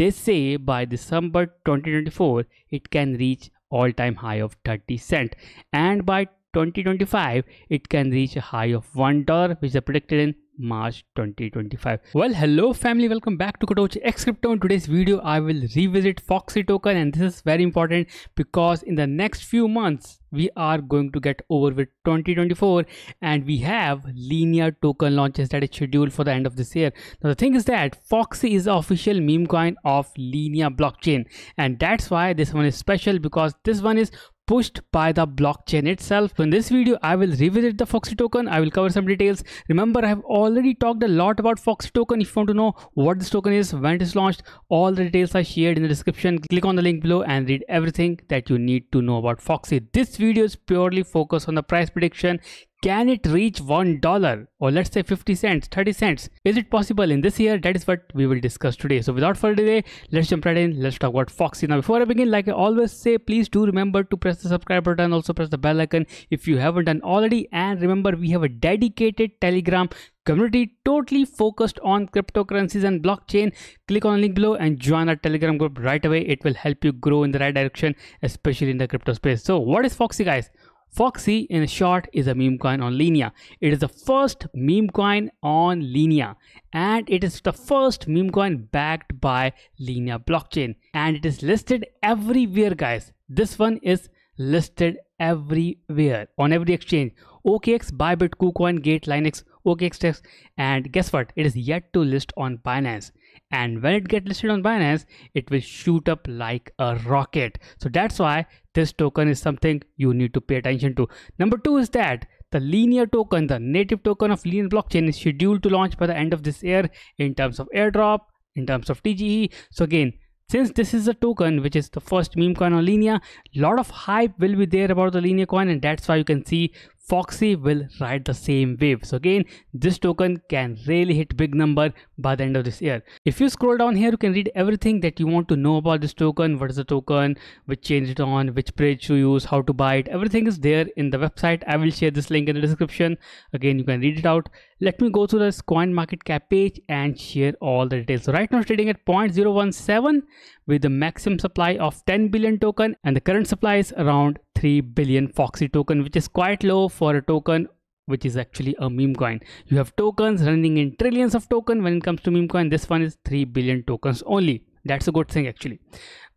they say by December 2024 it can reach all-time high of 30 cent and by 2025 it can reach a high of one dollar which is predicted in March 2025. Well, hello family, welcome back to Katoch X Crypto. In today's video, I will revisit Foxy token and this is very important because in the next few months, we are going to get over with 2024 and we have Linea token launches that is scheduled for the end of this year. Now the thing is that Foxy is the official meme coin of Linea blockchain and that's why this one is special because this one is pushed by the blockchain itself. So in this video, I will revisit the Foxy token. I will cover some details. Remember, I have already talked a lot about Foxy token. If you want to know what this token is, when it is launched, all the details are shared in the description. Click on the link below and read everything that you need to know about Foxy. This video is purely focused on the price prediction can it reach one dollar? Or let's say 50 cents 30 cents. Is it possible in this year? That is what we will discuss today. So without further delay let's jump right in. Let's talk about foxy. Now before i begin like i always say please do remember to press the subscribe button. Also press the bell icon if you haven't done already. And remember we have a dedicated telegram community totally focused on cryptocurrencies and blockchain. Click on the link below and join our telegram group right away. It will help you grow in the right direction especially in the crypto space. So what is foxy guys Foxy in short is a meme coin on Linea. It is the first meme coin on Linea and it is the first meme coin backed by Linea blockchain and it is listed everywhere guys. This one is listed everywhere on every exchange. OKX, Bybit, KuCoin, Gate, Linux, OKX and guess what? It is yet to list on Binance. And when it gets listed on Binance it will shoot up like a rocket. So that's why this token is something you need to pay attention to. Number two is that the Linea token the native token of Linea blockchain is scheduled to launch by the end of this year in terms of airdrop in terms of TGE so again since this is a token which is the first meme coin on Linea, lot of hype will be there about the Linea coin and that's why you can see Foxy will ride the same wave. So again, this token can really hit big number by the end of this year. If you scroll down here, you can read everything that you want to know about this token. What is the token, which change it on, which bridge to use, how to buy it. Everything is there in the website. I will share this link in the description. Again, you can read it out. Let me go to this coin market cap page and share all the details. So right now trading at 0.017 with the maximum supply of 10 billion token and the current supply is around 3 billion Foxy token, which is quite low for a token which is actually a meme coin. You have tokens running in trillions of token when it comes to meme coin. This one is 3 billion tokens only. That's a good thing actually.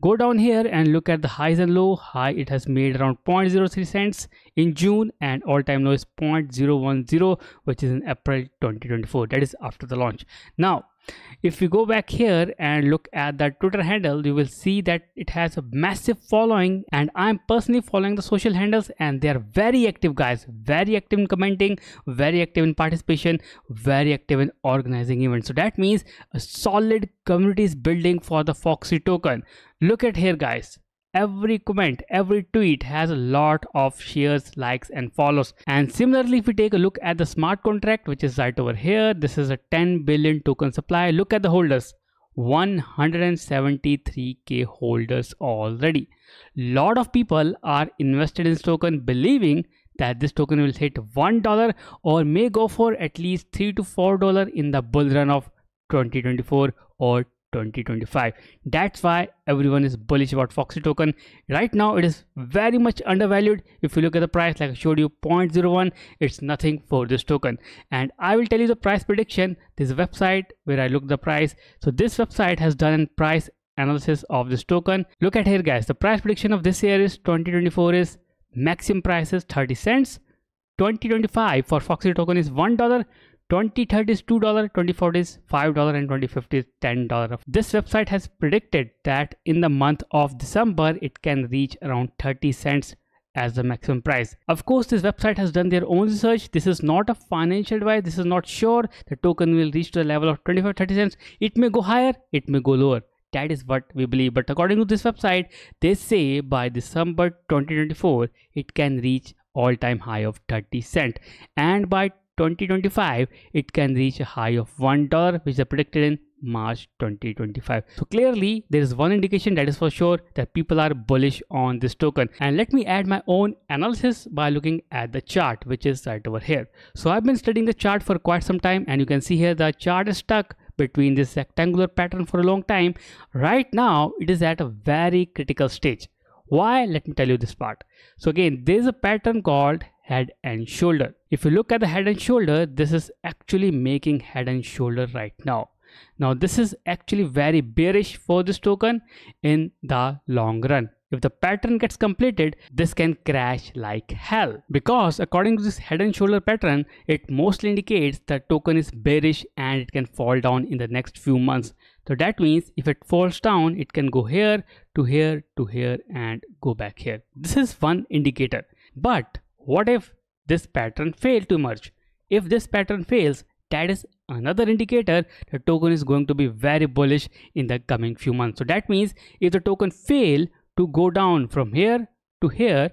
Go down here and look at the highs and low. High it has made around 0.03 cents in June and all-time low is 0.010 which is in April 2024. That is after the launch. Now if we go back here and look at that twitter handle you will see that it has a massive following and i'm personally following the social handles and they are very active guys very active in commenting very active in participation very active in organizing events so that means a solid community is building for the foxy token look at here guys. Every comment every tweet has a lot of shares likes and follows. And similarly if we take a look at the smart contract which is right over here this is a 10 billion token supply. Look at the holders. 173k holders already. Lot of people are invested in this token believing that this token will hit one dollar or may go for at least three to four dollar in the bull run of 2024 or 2025 that's why everyone is bullish about foxy token. Right now it is very much undervalued. If you look at the price like i showed you 0.01 it's nothing for this token. And i will tell you the price prediction. This website where i look the price. So this website has done a price analysis of this token. Look at here guys. The price prediction of this year is 2024 is maximum price is 30 cents. 2025 for foxy token is one dollar 2030 is $2, 2040 is $5, and 2050 is $10. This website has predicted that in the month of December, it can reach around 30 cents as the maximum price. Of course, this website has done their own research. This is not a financial advice. This is not sure the token will reach the level of 25 30 cents. It may go higher, it may go lower. That is what we believe. But according to this website, they say by December 2024, it can reach all-time high of 30 cent and by 2025 it can reach a high of one dollar which is predicted in March 2025. So clearly there is one indication that is for sure that people are bullish on this token. And let me add my own analysis by looking at the chart which is right over here. So I've been studying the chart for quite some time and you can see here the chart is stuck between this rectangular pattern for a long time right now it is at a very critical stage why let me tell you this part so again there's a pattern called head and shoulder if you look at the head and shoulder this is actually making head and shoulder right now now this is actually very bearish for this token in the long run if the pattern gets completed, this can crash like hell because according to this head and shoulder pattern, it mostly indicates that token is bearish and it can fall down in the next few months. So that means if it falls down, it can go here to here to here and go back here. This is one indicator. But what if this pattern failed to merge? If this pattern fails, that is another indicator the token is going to be very bullish in the coming few months. So that means if the token fail to go down from here to here,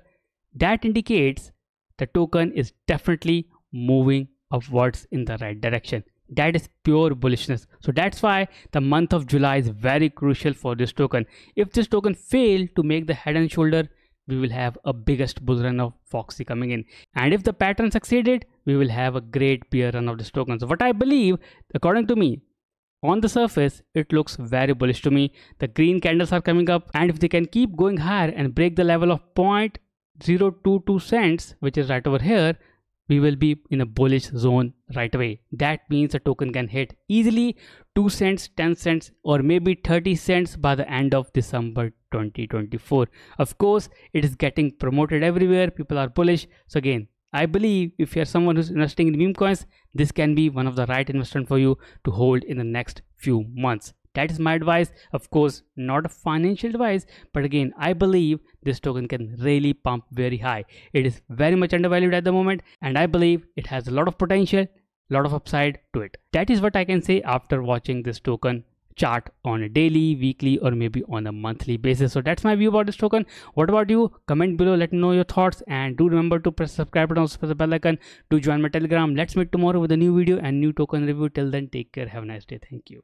that indicates the token is definitely moving upwards in the right direction. That is pure bullishness. So that's why the month of July is very crucial for this token. If this token fail to make the head and shoulder, we will have a biggest bull run of Foxy coming in. And if the pattern succeeded, we will have a great bear run of this token. So what I believe, according to me, on the surface it looks very bullish to me the green candles are coming up and if they can keep going higher and break the level of 0.022 cents which is right over here we will be in a bullish zone right away that means the token can hit easily 2 cents 10 cents or maybe 30 cents by the end of december 2024 of course it is getting promoted everywhere people are bullish so again I believe if you're someone who's investing in meme coins, this can be one of the right investment for you to hold in the next few months. That is my advice. Of course, not a financial advice, but again, I believe this token can really pump very high. It is very much undervalued at the moment, and I believe it has a lot of potential, lot of upside to it. That is what I can say after watching this token chart on a daily, weekly, or maybe on a monthly basis. So that's my view about this token. What about you? Comment below, let me know your thoughts, and do remember to press subscribe button, also press the bell icon. Do join my Telegram. Let's meet tomorrow with a new video and new token review. Till then, take care. Have a nice day. Thank you.